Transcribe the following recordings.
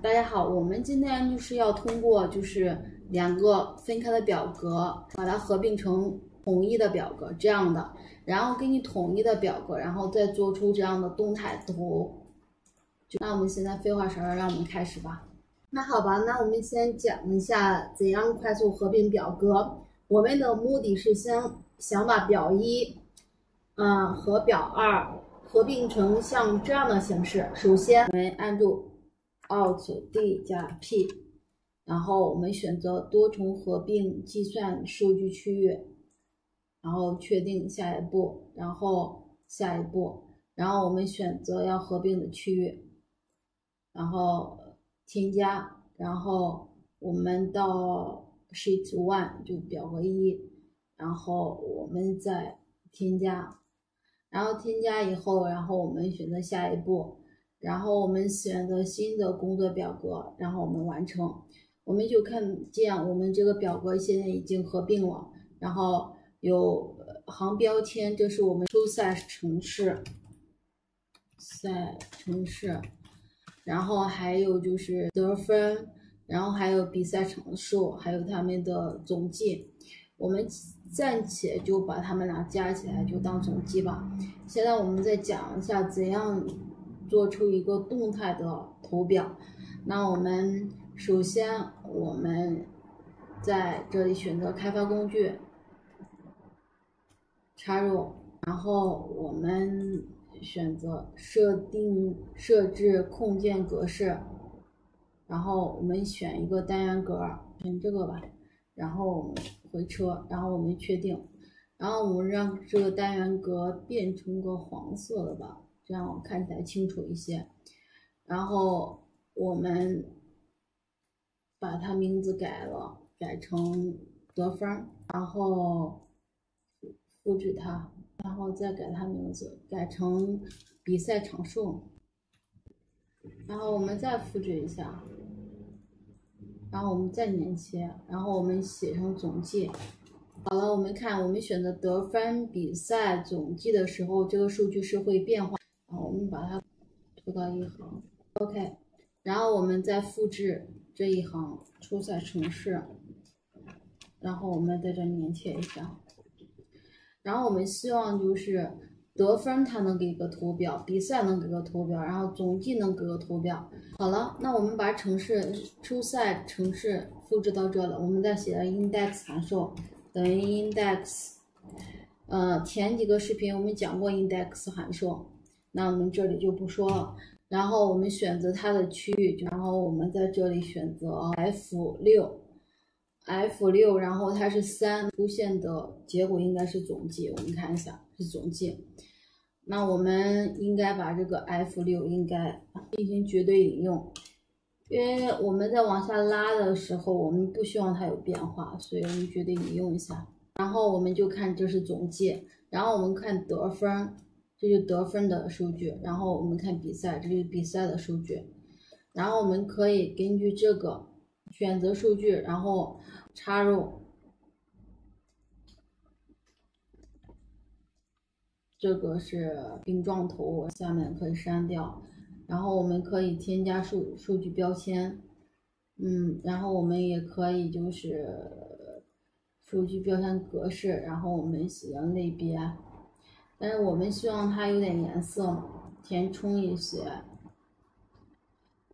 大家好，我们今天就是要通过就是两个分开的表格，把它合并成统一的表格，这样的，然后给你统一的表格，然后再做出这样的动态图。那我们现在废话少说，让我们开始吧。那好吧，那我们先讲一下怎样快速合并表格。我们的目的是先想把表一，嗯和表二合并成像这样的形式。首先，我们按住 Alt D 加 P，然后我们选择多重合并计算数据区域，然后确定下一步，然后下一步，然后我们选择要合并的区域，然后添加，然后我们到。Sheet One 就表格一，然后我们再添加，然后添加以后，然后我们选择下一步，然后我们选择新的工作表格，然后我们完成，我们就看见我们这个表格现在已经合并了，然后有行标签，这是我们初赛城市，赛城市，然后还有就是得分。然后还有比赛场数，还有他们的总计，我们暂且就把他们俩加起来就当总计吧。现在我们再讲一下怎样做出一个动态的图表。那我们首先我们在这里选择开发工具，插入，然后我们选择设定设置控件格式。然后我们选一个单元格，选这个吧。然后我们回车，然后我们确定，然后我们让这个单元格变成个黄色的吧，这样看起来清楚一些。然后我们把它名字改了，改成得分，然后复制它，然后再改它名字，改成比赛场数。然后我们再复制一下。然后我们再粘贴，然后我们写成总计。好了，我们看，我们选择得分比赛总计的时候，这个数据是会变化。好我们把它拖到一行，OK。然后我们再复制这一行初赛城市，然后我们在这粘贴一下。然后我们希望就是。得分它能给个图表，比赛能给个图表，然后总计能给个图表。好了，那我们把城市初赛城市复制到这了，我们再写个 index 函数等于 index。呃，前几个视频我们讲过 index 函数，那我们这里就不说了。然后我们选择它的区域，然后我们在这里选择 F 六，F 六，然后它是三，出现的结果应该是总计，我们看一下是总计。那我们应该把这个 F 六应该进行绝对引用，因为我们在往下拉的时候，我们不希望它有变化，所以我们绝对引用一下。然后我们就看这是总计，然后我们看得分，这就得分的数据，然后我们看比赛，这就是比赛的数据。然后我们可以根据这个选择数据，然后插入。这个是冰状图，下面可以删掉，然后我们可以添加数数据标签，嗯，然后我们也可以就是数据标签格式，然后我们写类别，但是我们希望它有点颜色，填充一些，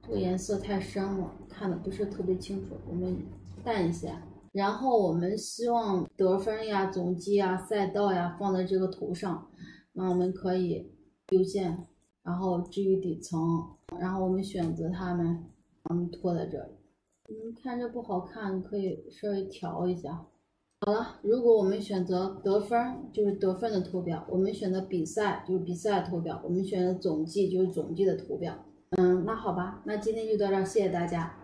这个颜色太深了，看的不是特别清楚，我们淡一些。然后我们希望得分呀、总计呀、赛道呀放在这个图上。那我们可以右键，然后置于底层，然后我们选择它们，我们拖在这里。嗯，看着不好看，可以稍微调一下。好了，如果我们选择得分，就是得分的图表；我们选择比赛，就是比赛的图表；我们选择总计，就是总计的图表。嗯，那好吧，那今天就到这，谢谢大家。